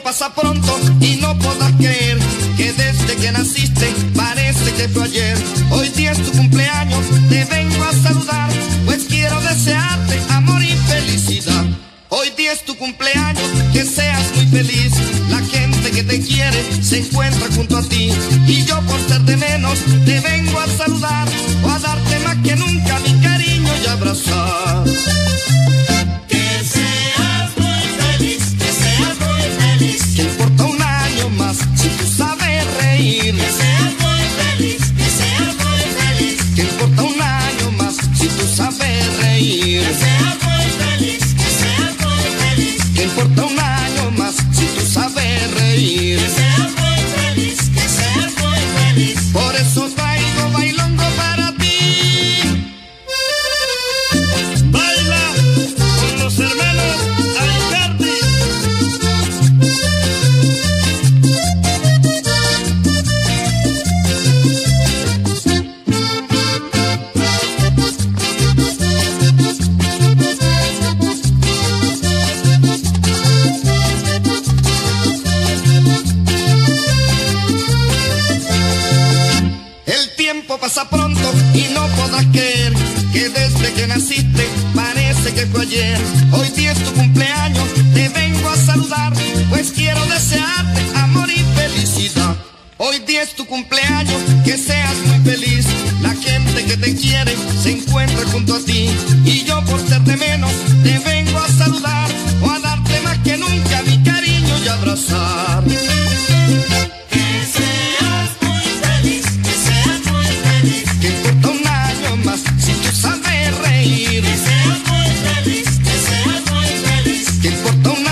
pasa pronto y no podrás creer que desde que naciste parece que fue ayer. Hoy día es tu cumpleaños, te vengo a saludar, pues quiero desearte amor y felicidad. Hoy día es tu cumpleaños, que seas muy feliz. La gente que te quiere se encuentra junto a ti. Y yo por ser de menos te vengo tiempo pasa pronto y no podrás creer que desde que naciste parece que fue ayer. Hoy día es tu cumpleaños, te vengo a saludar, pues quiero desearte amor y felicidad. Hoy día es tu cumpleaños, que seas muy feliz. La gente que te quiere se encuentra junto a ti. Y yo por ser de menos, te importa una